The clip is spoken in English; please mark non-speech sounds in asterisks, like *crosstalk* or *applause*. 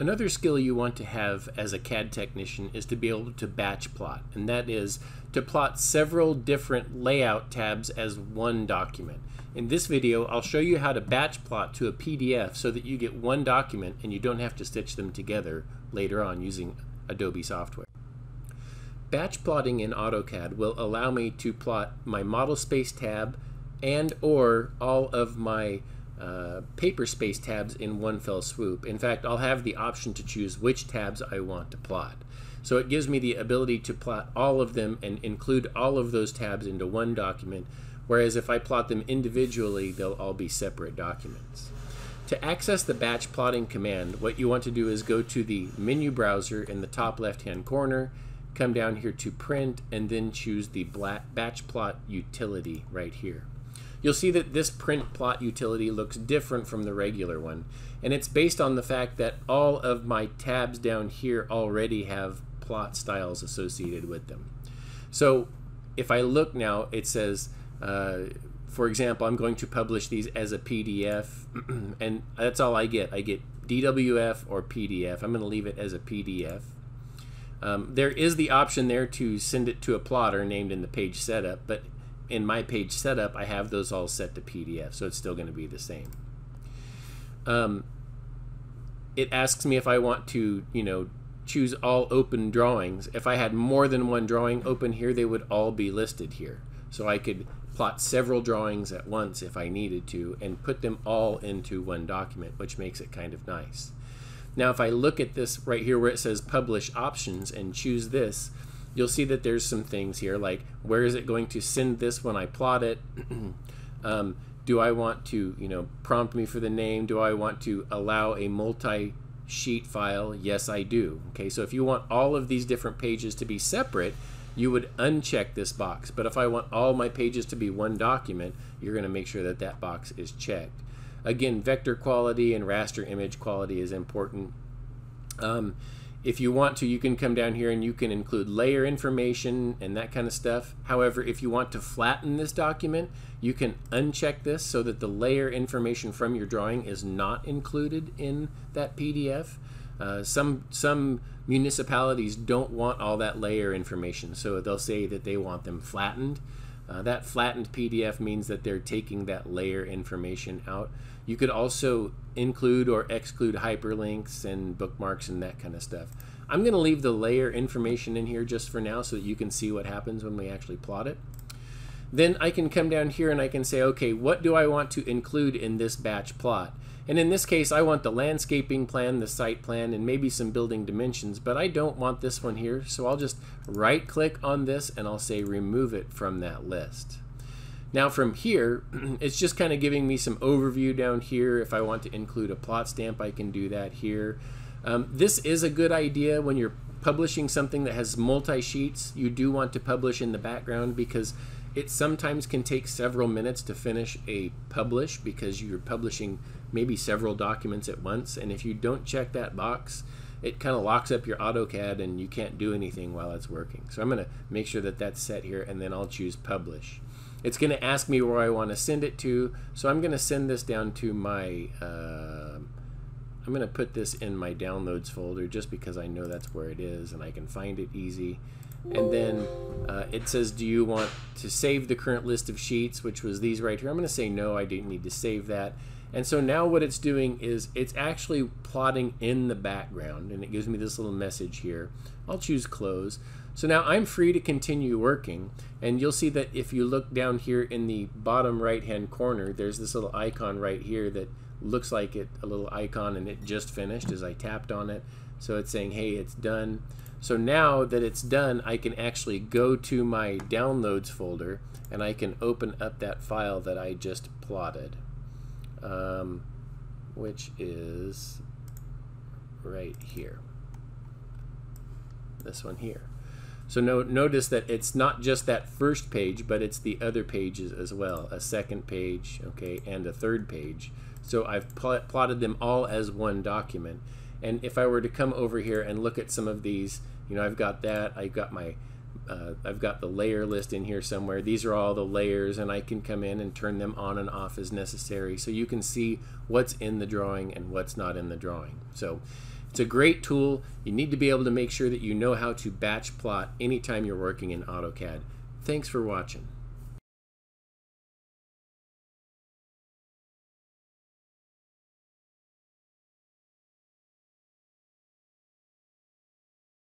Another skill you want to have as a CAD technician is to be able to batch plot, and that is to plot several different layout tabs as one document. In this video, I'll show you how to batch plot to a PDF so that you get one document and you don't have to stitch them together later on using Adobe software. Batch plotting in AutoCAD will allow me to plot my model space tab and or all of my uh, paper space tabs in one fell swoop. In fact, I'll have the option to choose which tabs I want to plot. So it gives me the ability to plot all of them and include all of those tabs into one document, whereas if I plot them individually, they'll all be separate documents. To access the batch plotting command, what you want to do is go to the menu browser in the top left-hand corner, come down here to print, and then choose the batch plot utility right here. You'll see that this print plot utility looks different from the regular one. And it's based on the fact that all of my tabs down here already have plot styles associated with them. So if I look now, it says, uh, for example, I'm going to publish these as a PDF, *clears throat* and that's all I get. I get DWF or PDF. I'm going to leave it as a PDF. Um, there is the option there to send it to a plotter named in the page setup, but in my page setup, I have those all set to PDF, so it's still going to be the same. Um, it asks me if I want to, you know, choose all open drawings. If I had more than one drawing open here, they would all be listed here. So I could plot several drawings at once if I needed to and put them all into one document, which makes it kind of nice. Now, if I look at this right here where it says publish options and choose this, you'll see that there's some things here like where is it going to send this when I plot it? *clears throat* um, do I want to, you know, prompt me for the name? Do I want to allow a multi-sheet file? Yes, I do. Okay, so if you want all of these different pages to be separate, you would uncheck this box. But if I want all my pages to be one document, you're going to make sure that that box is checked. Again, vector quality and raster image quality is important. Um, if you want to, you can come down here and you can include layer information and that kind of stuff. However, if you want to flatten this document, you can uncheck this so that the layer information from your drawing is not included in that PDF. Uh, some some municipalities don't want all that layer information, so they'll say that they want them flattened. Uh, that flattened PDF means that they're taking that layer information out. You could also include or exclude hyperlinks and bookmarks and that kind of stuff. I'm going to leave the layer information in here just for now so that you can see what happens when we actually plot it. Then I can come down here and I can say, okay, what do I want to include in this batch plot? And in this case, I want the landscaping plan, the site plan, and maybe some building dimensions, but I don't want this one here, so I'll just right click on this and I'll say remove it from that list. Now from here, *clears throat* it's just kind of giving me some overview down here. If I want to include a plot stamp, I can do that here. Um, this is a good idea when you're publishing something that has multi-sheets. You do want to publish in the background because it sometimes can take several minutes to finish a publish because you're publishing maybe several documents at once. And if you don't check that box, it kind of locks up your AutoCAD and you can't do anything while it's working. So I'm going to make sure that that's set here and then I'll choose publish. It's going to ask me where I want to send it to. So I'm going to send this down to my, uh, I'm going to put this in my downloads folder just because I know that's where it is and I can find it easy. And then uh, it says, do you want to save the current list of sheets, which was these right here. I'm going to say no, I didn't need to save that. And so now what it's doing is it's actually plotting in the background and it gives me this little message here. I'll choose close. So now I'm free to continue working and you'll see that if you look down here in the bottom right hand corner there's this little icon right here that looks like it a little icon and it just finished as I tapped on it. So it's saying hey it's done. So now that it's done I can actually go to my downloads folder and I can open up that file that I just plotted um, which is right here. This one here. So no, notice that it's not just that first page, but it's the other pages as well. A second page, okay, and a third page. So I've pl plotted them all as one document. And if I were to come over here and look at some of these, you know, I've got that, I've got my uh, I've got the layer list in here somewhere. These are all the layers and I can come in and turn them on and off as necessary so you can see what's in the drawing and what's not in the drawing. So It's a great tool. You need to be able to make sure that you know how to batch plot anytime you're working in AutoCAD. Thanks for watching.